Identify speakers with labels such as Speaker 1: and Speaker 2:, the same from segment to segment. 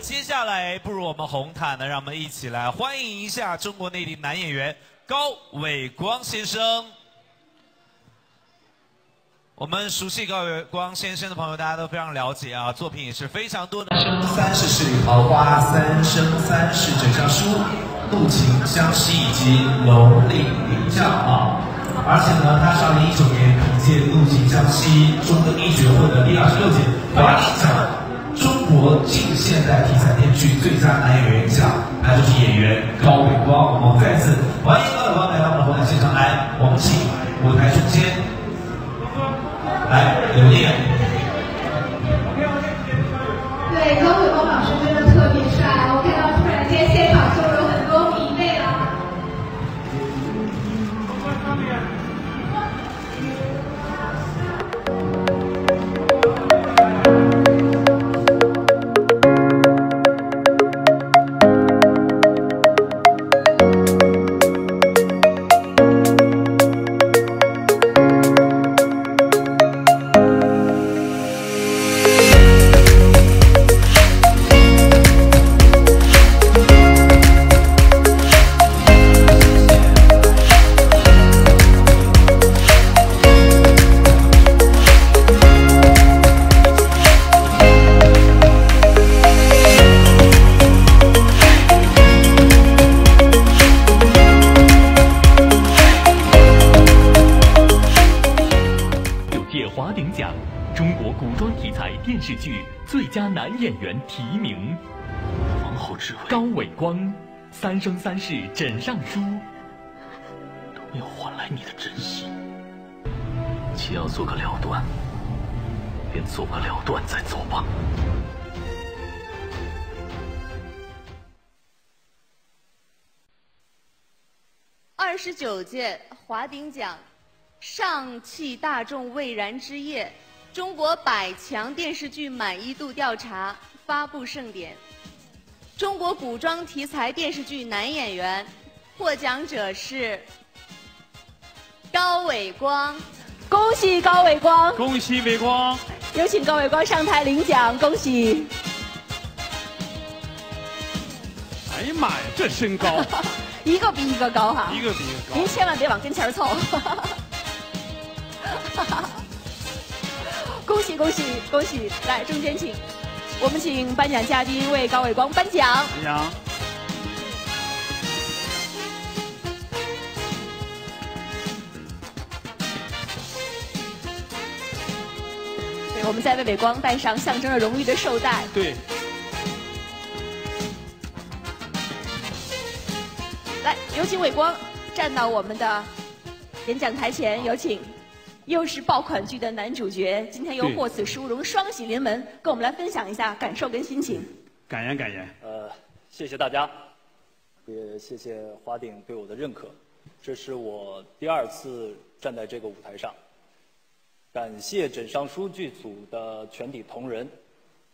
Speaker 1: 接下来，步入我们红毯呢，让我们一起来欢迎一下中国内地男演员高伟光先生。我们熟悉高伟光先生的朋友，大家都非常了解啊，作品也是非常多的。三生三世十里桃花、三生三世枕上书、鹿情相惜以及龙岭迷雾啊。而且呢，他是二零一九年凭借《鹿情相惜》中得医学会的第二十六届白玉奖。中国近现代题材电视剧最佳男演员奖，那就是演员高伟光。我们再次欢迎。
Speaker 2: 演员提名：
Speaker 3: 之位，
Speaker 2: 高伟光，《三生三世枕上书》
Speaker 3: 都没有换来你的真心，既要做个了断，便做个了断再走吧。
Speaker 4: 二十九届华鼎奖上汽大众蔚然之夜。中国百强电视剧满意度调查发布盛典，中国古装题材电视剧男演员获奖者是高伟光，
Speaker 5: 恭喜高伟光，
Speaker 6: 恭喜伟光，
Speaker 5: 有请高伟光上台领奖，恭喜。
Speaker 6: 哎呀妈呀，这身高，
Speaker 5: 一个比一个高哈，
Speaker 6: 一个比一个高，
Speaker 5: 您千万别往跟前哈凑。恭喜恭喜恭喜！来，中间请，我们请颁奖嘉宾为高伟光颁奖。
Speaker 6: 颁奖。
Speaker 5: 对，我们在为伟光戴上象征着荣誉的绶带。
Speaker 6: 对。
Speaker 5: 来，有请伟光站到我们的演讲台前，有请。又是爆款剧的男主角，今天又获此殊荣，双喜临门，跟我们来分享一下感受跟心情。
Speaker 6: 感言感言，
Speaker 7: 呃，谢谢大家，也谢谢华鼎对我的认可。这是我第二次站在这个舞台上，感谢枕上书剧组的全体同仁，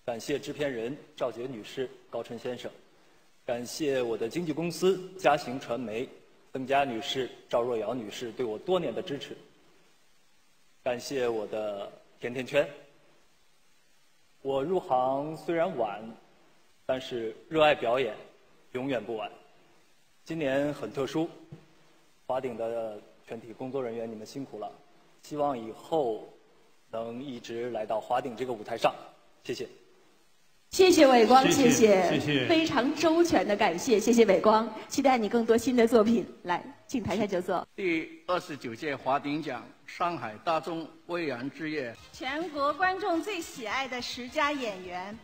Speaker 7: 感谢制片人赵杰女士、高晨先生，感谢我的经纪公司嘉行传媒，邓佳女士、赵若瑶女士对我多年的支持。感谢我的甜甜圈。我入行虽然晚，但是热爱表演，永远不晚。今年很特殊，华鼎的全体工作人员你们辛苦了，希望以后能一直来到华鼎这个舞台上。谢谢。
Speaker 5: 谢谢伟光。
Speaker 6: 谢谢。
Speaker 5: 谢
Speaker 6: 谢。
Speaker 5: 非常周全的感谢谢谢伟光，期待你更多新的作品。来，请台下就坐。
Speaker 8: 第二十九届华鼎奖。上海大众威然之夜，
Speaker 9: 全国观众最喜爱的十佳演员，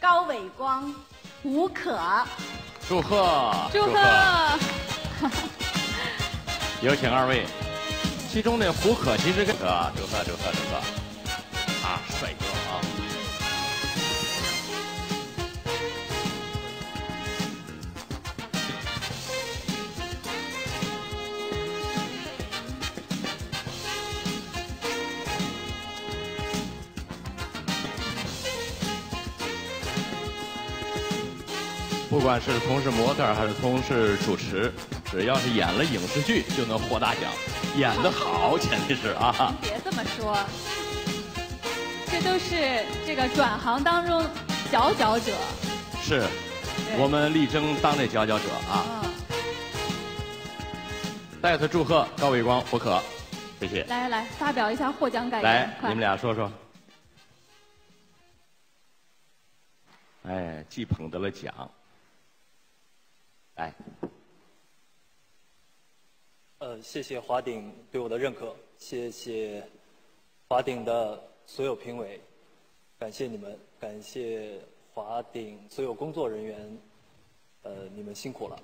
Speaker 9: 高伟光、胡可，
Speaker 6: 祝贺，
Speaker 5: 祝贺，
Speaker 6: 有请二位。其中呢，胡可其实跟啊，得瑟得瑟得瑟。不管是从事模特还是从事主持，只要是演了影视剧就能获大奖，演的好，前提是啊！
Speaker 5: 您别这么说，这都是这个转行当中佼佼者。
Speaker 6: 是，我们力争当那佼佼者啊！再次祝贺高伟光、胡可，谢谢。
Speaker 5: 来来，发表一下获奖感言。
Speaker 6: 来，你们俩说说。哎，既捧得了奖。来，
Speaker 7: 呃，谢谢华鼎对我的认可，谢谢华鼎的所有评委，感谢你们，感谢华鼎所有工作人员，呃，你们辛苦了，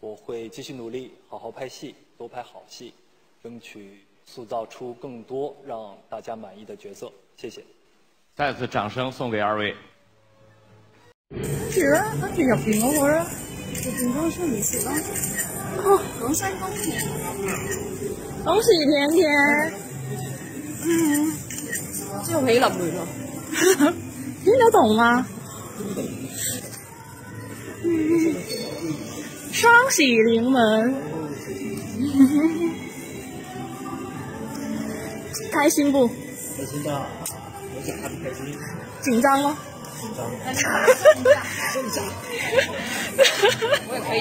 Speaker 7: 我会继续努力，好好拍戏，多拍好戏，争取塑造出更多让大家满意的角色，谢谢。
Speaker 6: 再次掌声送给二位。
Speaker 10: 恭喜恭喜恭喜恭喜恭喜恭喜恭喜恭喜嗯，喜恭喜恭喜恭嗯，
Speaker 5: 恭喜
Speaker 10: 嗯，喜恭喜恭喜恭喜恭喜
Speaker 11: 恭喜恭喜恭喜恭喜恭
Speaker 10: 喜恭喜
Speaker 11: 哈哈
Speaker 10: 哈哈我也可以。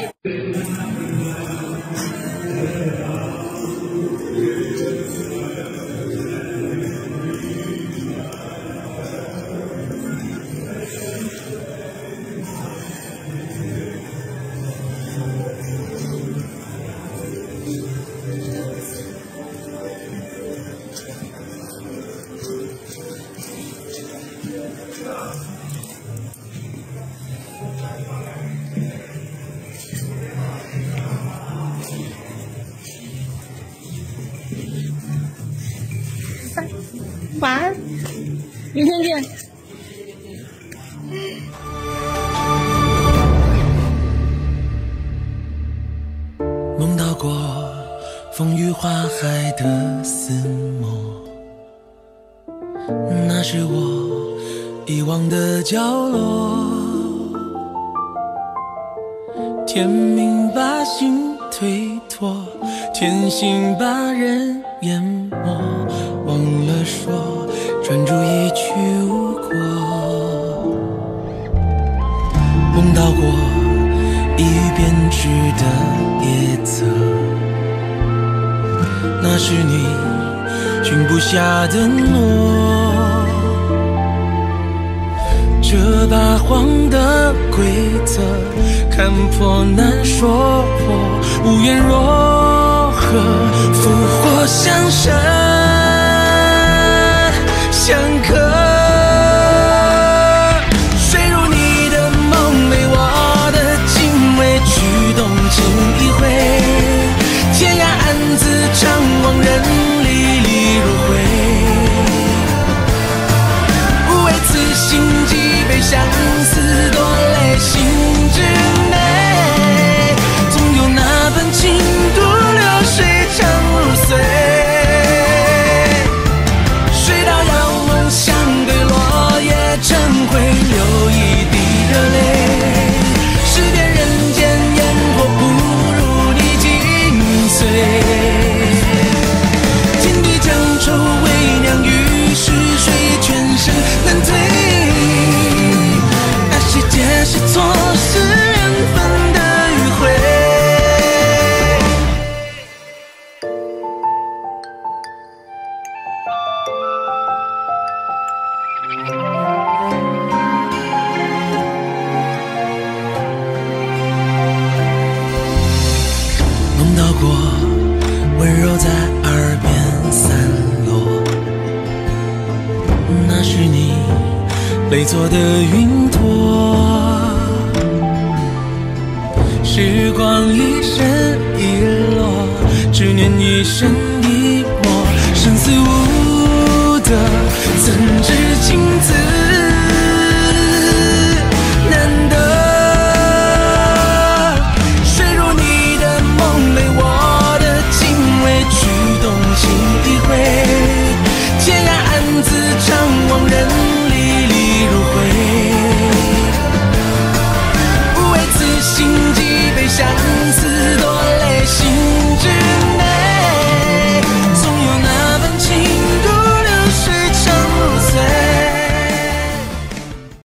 Speaker 10: 晚安，明天见。
Speaker 12: 梦到过风雨花海的厮磨，那是我遗忘的角落。天命把心推脱，天性把人淹没，忘了说。专注一去无果，梦到过一隅编织的叶子，那是你寻不下的诺。这八荒的规则，看破难说破，无言若何？福祸相生。江克。是错，是缘分的余回。梦到过，温柔在耳边散落，那是你被做的云朵。光一生一落，只念一生一默，生死无。